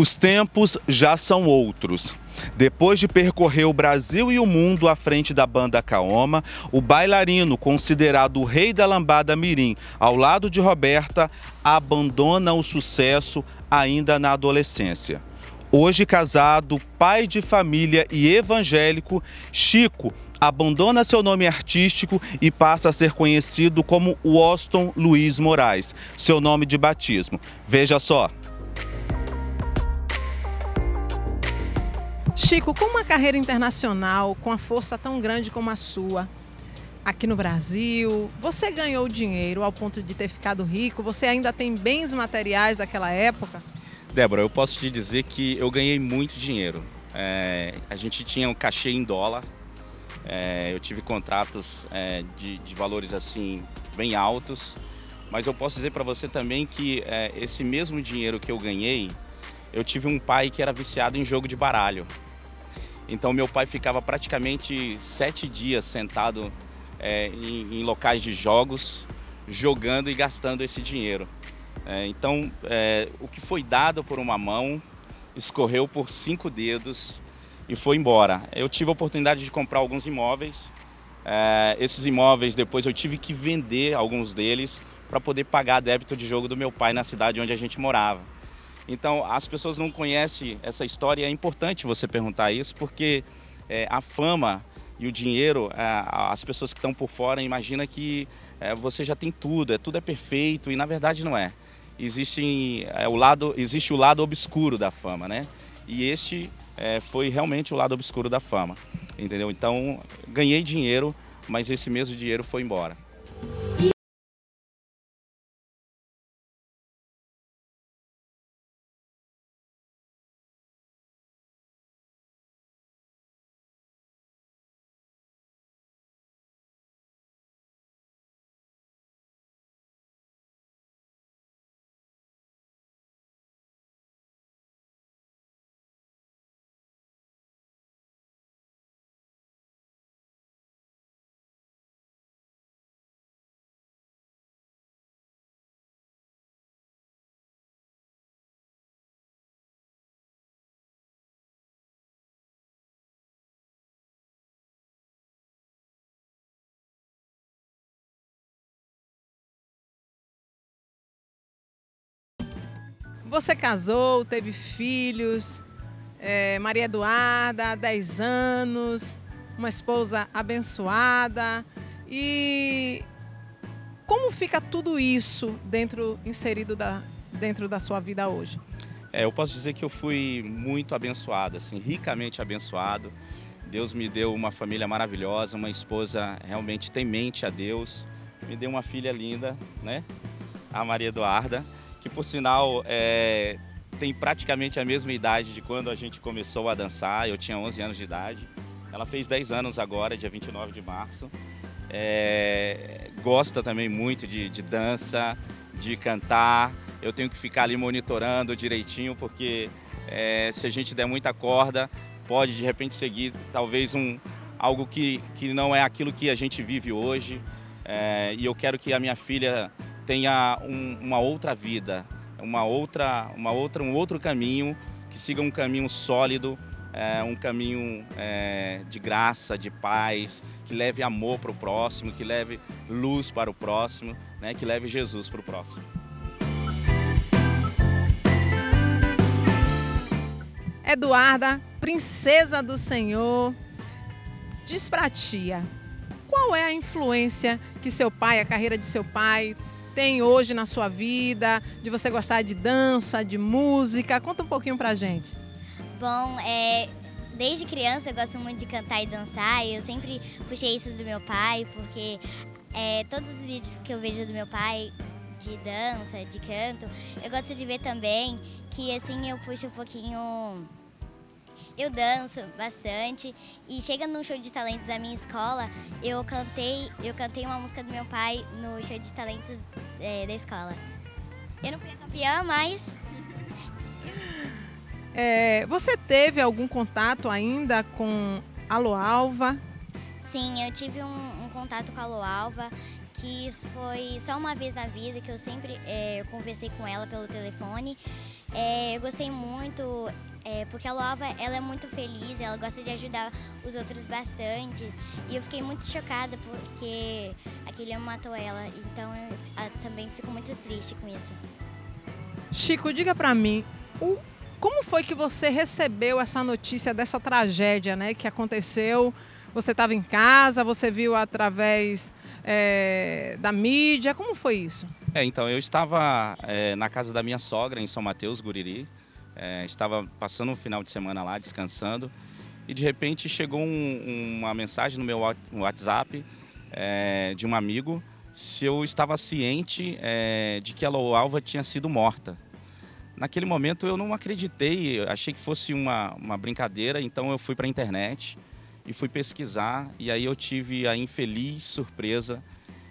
Os tempos já são outros. Depois de percorrer o Brasil e o mundo à frente da banda Kaoma, o bailarino, considerado o rei da lambada mirim, ao lado de Roberta, abandona o sucesso ainda na adolescência. Hoje casado, pai de família e evangélico, Chico abandona seu nome artístico e passa a ser conhecido como Washington Luiz Moraes, seu nome de batismo. Veja só. Chico, com uma carreira internacional, com a força tão grande como a sua, aqui no Brasil, você ganhou dinheiro ao ponto de ter ficado rico? Você ainda tem bens materiais daquela época? Débora, eu posso te dizer que eu ganhei muito dinheiro. É, a gente tinha um cachê em dólar, é, eu tive contratos é, de, de, valores assim bem altos, mas eu posso dizer para você também que é, esse mesmo dinheiro que eu ganhei, eu tive um pai que era viciado em jogo de baralho. Então meu pai ficava praticamente sete dias sentado é, em, em, locais de jogos, jogando e gastando esse dinheiro. É, então é, o que foi dado por uma mão escorreu por cinco dedos e foi embora. Eu tive a oportunidade de comprar alguns imóveis. É, esses imóveis depois eu tive que vender alguns deles para poder pagar débito de jogo do meu pai na cidade onde a gente morava. Então, as pessoas não conhecem essa história e é importante você perguntar isso, porque é, a fama e o dinheiro, é, as pessoas que estão por fora imaginam que é, você já tem tudo, é, tudo é perfeito, e na verdade não é. Existe, é, o lado, existe o lado obscuro da fama, né? E este é, foi realmente o lado obscuro da fama, entendeu? Então, ganhei dinheiro, mas esse mesmo dinheiro foi embora. Você casou, teve filhos, é, Maria Eduarda, 10 anos, uma esposa abençoada. E como fica tudo isso dentro inserido da, dentro da sua vida hoje? É, eu posso dizer que eu fui muito abençoado, assim, ricamente abençoado. Deus me deu uma família maravilhosa, uma esposa realmente temente a Deus. Me deu uma filha linda, né? A Maria Eduarda que por sinal é, tem praticamente a mesma idade de quando a gente começou a dançar, eu tinha 11 anos de idade. Ela fez 10 anos agora, dia 29 de março. É, gosta também muito de, de dança, de cantar. Eu tenho que ficar ali monitorando direitinho, porque é, se a gente der muita corda, pode de repente seguir talvez um, algo que, que não é aquilo que a gente vive hoje. É, e eu quero que a minha filha tenha um, uma outra vida, uma outra, uma outra, um outro caminho, que siga um caminho sólido, é, um caminho é, de graça, de paz, que leve amor para o próximo, que leve luz para o próximo, né, que leve Jesus para o próximo. Eduarda, princesa do Senhor, diz pra tia, qual é a influência que seu pai, a carreira de seu pai, tem hoje na sua vida, de você gostar de dança, de música? Conta um pouquinho pra gente. Bom, é, desde criança eu gosto muito de cantar e dançar eu sempre puxei isso do meu pai, porque é, todos os vídeos que eu vejo do meu pai de dança, de canto, eu gosto de ver também que assim eu puxo um pouquinho eu danço bastante e chega num show de talentos da minha escola, eu cantei, eu cantei uma música do meu pai no show de talentos é, da escola. Eu não fui a campeã, mas é, você teve algum contato ainda com a Loalva? Sim, eu tive um, um contato com a Loalva, que foi só uma vez na vida que eu sempre é, conversei com ela pelo telefone. É, eu gostei muito, é, porque a Loalva ela é muito feliz, ela gosta de ajudar os outros bastante. E eu fiquei muito chocada porque aquele homem matou ela, então eu a, também fico muito triste com isso. Chico, diga para mim, o, como foi que você recebeu essa notícia dessa tragédia né, que aconteceu? Você estava em casa, você viu através é, da mídia, como foi isso? É, então, eu estava é, na casa da minha sogra, em São Mateus, Guriri. É, estava passando um final de semana lá, descansando. E de repente chegou um, uma mensagem no meu WhatsApp é, de um amigo se eu estava ciente é, de que a Alva tinha sido morta. Naquele momento eu não acreditei, achei que fosse uma, uma brincadeira, então eu fui para a internet e fui pesquisar. E aí eu tive a infeliz surpresa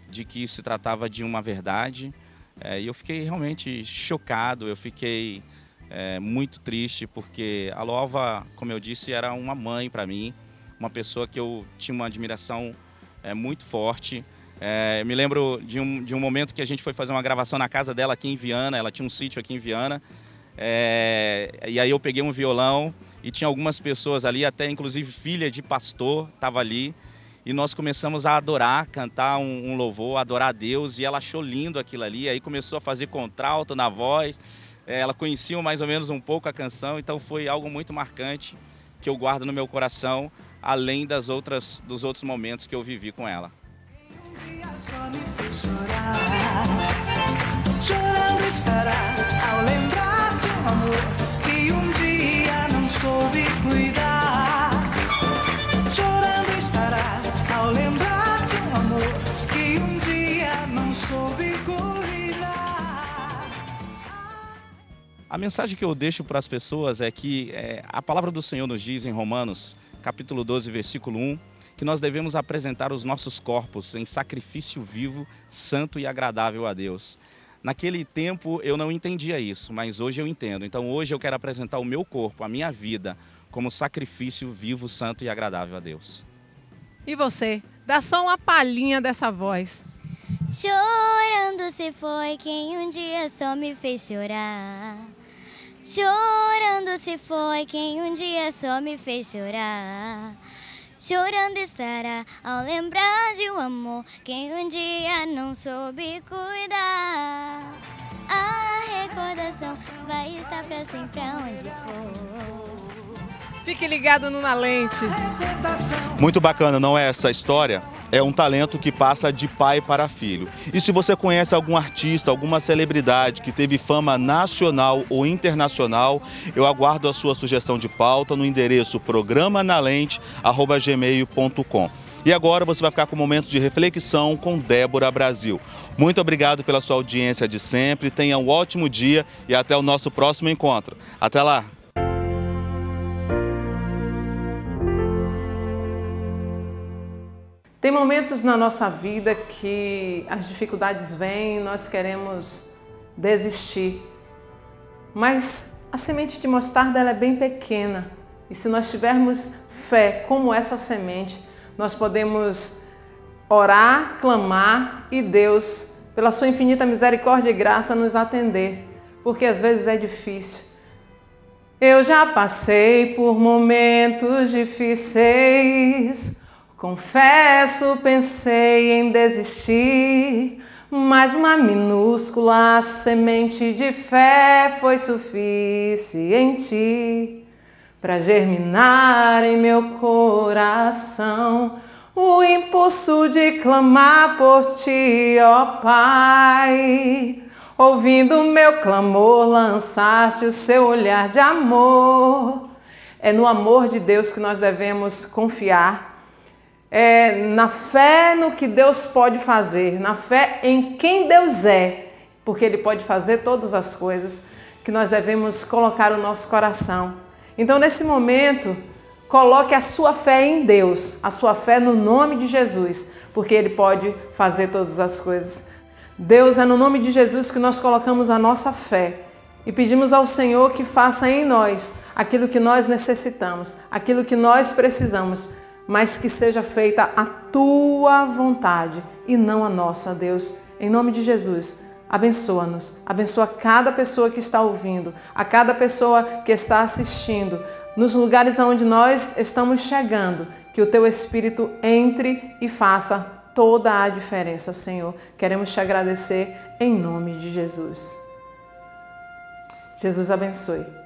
de que se tratava de uma verdade. É, e eu fiquei realmente chocado, eu fiquei é, muito triste, porque a Lova, como eu disse, era uma mãe para mim, uma pessoa que eu tinha uma admiração é, muito forte. É, me lembro de um, de um momento que a gente foi fazer uma gravação na casa dela aqui em Viana, ela tinha um sítio aqui em Viana, é, e aí eu peguei um violão e tinha algumas pessoas ali, até inclusive filha de pastor estava ali, e nós começamos a adorar, cantar um, um, louvor, adorar a Deus, e ela achou lindo aquilo ali, aí começou a fazer contralto na voz, é, ela conhecia mais ou menos um pouco a canção, então foi algo muito marcante que eu guardo no meu coração, além das outras, dos outros momentos que eu vivi com ela. Chorando estará ao lembrar de um amor A mensagem que eu deixo para as pessoas é que é, a palavra do Senhor nos diz em Romanos, capítulo 12, versículo 1, que nós devemos apresentar os nossos corpos em sacrifício vivo, santo e agradável a Deus. Naquele tempo eu não entendia isso, mas hoje eu entendo. Então hoje eu quero apresentar o meu corpo, a minha vida, como sacrifício vivo, santo e agradável a Deus. E você? Dá só uma palhinha dessa voz. Chorando se foi quem um dia só me fez chorar. Chorando se foi quem um dia só me fez chorar. Chorando estará ao lembrar de um amor quem um dia não soube cuidar. A recordação vai estar pra sempre aonde for. Fique ligado no Na Lente. Muito bacana, não é essa história? é um talento que passa de pai para filho. E se você conhece algum artista, alguma celebridade que teve fama nacional ou internacional, eu aguardo a sua sugestão de pauta no endereço programanalente@gmail.com. E agora você vai ficar com um momento de reflexão com Débora Brasil. Muito obrigado pela sua audiência de sempre. Tenha um ótimo dia e até o nosso próximo encontro. Até lá! Tem momentos na nossa vida que as dificuldades vêm e nós queremos desistir. Mas a semente de mostarda é bem pequena e se nós tivermos fé como essa semente, nós podemos orar, clamar e Deus, pela sua infinita misericórdia e graça, nos atender, porque às vezes é difícil. Eu já passei por momentos difíceis Confesso, pensei em desistir, mas uma minúscula semente de fé foi suficiente para germinar em meu coração o impulso de clamar por ti, ó Pai. Ouvindo meu clamor, lançaste o seu olhar de amor. É no amor de Deus que nós devemos confiar é, na fé no que Deus pode fazer, na fé em quem Deus é, porque Ele pode fazer todas as coisas, que nós devemos colocar o nosso coração. Então, nesse momento, coloque a sua fé em Deus, a sua fé no nome de Jesus, porque Ele pode fazer todas as coisas. Deus, é no nome de Jesus que nós colocamos a nossa fé e pedimos ao Senhor que faça em nós aquilo que nós necessitamos, aquilo que nós precisamos mas que seja feita a tua vontade e não a nossa, Deus. Em nome de Jesus, abençoa-nos, abençoa cada pessoa que está ouvindo, a cada pessoa que está assistindo, nos lugares onde nós estamos chegando, que o teu Espírito entre e faça toda a diferença, Senhor. Queremos te agradecer em nome de Jesus. Jesus abençoe.